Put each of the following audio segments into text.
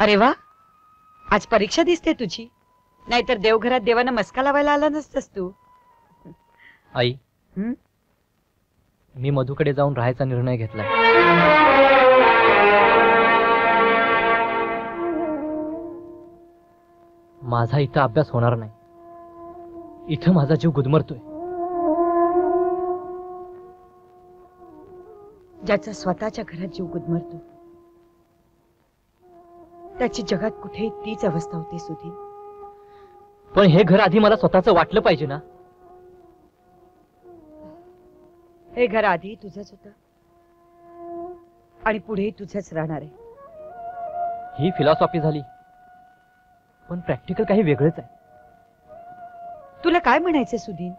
अरे वा. आज परीक्षा दिसते तुझी. नाहीतर देवघरात देवानं मस्का लावायला आला नसतस तू. आई. हं? मी मधुकडे जाऊन राहायचा निर्णय घेतलाय माझा इथं अभ्यास होणार नाही. इथं माझा जीव गुदमरतोय. ज्याचा स्वतःच्या घरात जीव गुदमरतो त्याची जगात कुठेही तीच अवस्था होती सुधीर. पण हे घर आधी मला स्वतःच वाटलं पाहिजे ना? हे घर आधी तुझंच होतं. आणि पुढेही तुझंच राहणार आहे. ही फिलॉसॉफी झाली. पण प्रॅक्टिकल काही वेगळंच आहे. तुला काय म्हणायचं सुधीर?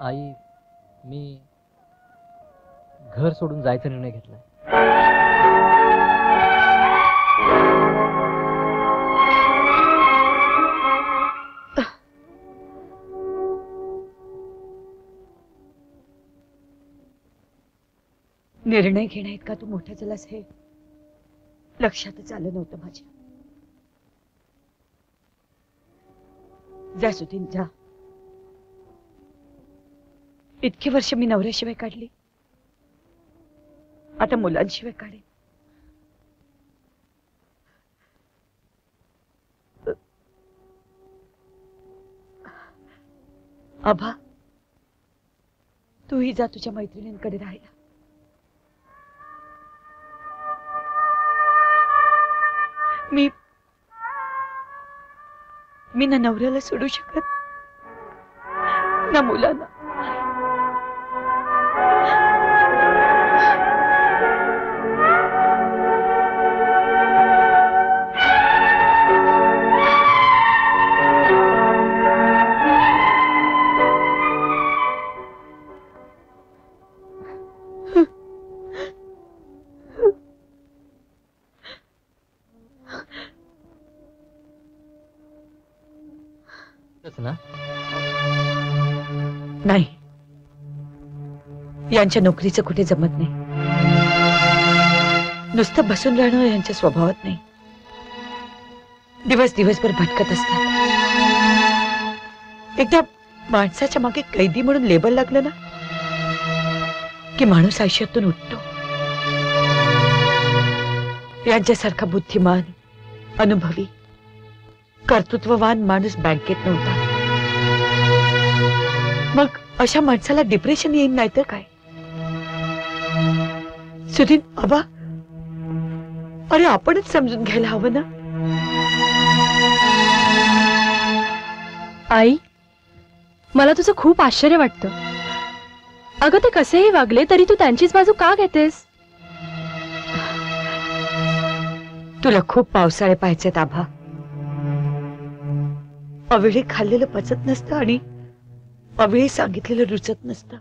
आई मी घर सोडून जायचा निर्णय घेतलाय. निर्णय घेण्या इतका तू मोठा झालास हे लक्षातच आलं नव्हतं माझ्या. जा सुधीन जा. इतकी वर्ष मी नवऱ्याशिवाय काढली. आता मुलांशिवाय काढे आभा तूही जा तुझ्या मैत्रिणींकडे राहायला. मी मी ना नवऱ्याला सोडू शकत ना मुलांना. तसं ना? नाही. यांच्या नोकरीचं कुठे जमत नाही. नुसतं बसून राहणं यांच्या स्वभावात नाही. दिवस दिवसभर भटकत असतात. एकदा माणसाच्या मागे कैदी म्हणून लेबल लागलं ना की माणूस आयुष्यातून उठतो. यांच्यासारखा बुद्धिमान अनुभवी कर्तृत्ववान माणूस बँकेत नव्हता. मग अशा माणसाला डिप्रेशन येईल नाही तर काय? सुधीर आबा अरे आपणच समजून घ्यायला हवं ना? आई मला तुझं खूप आश्चर्य वाटतं. अगं ते कसेही वागले तरी तू त्यांचीच बाजू का घेतेस? तुला खूप पावसाळे पाहायचेत आभा. अवेळी खाल्लेलं पचत नसतं आणि अवेळी सांगितलेलं रुचत नसतं.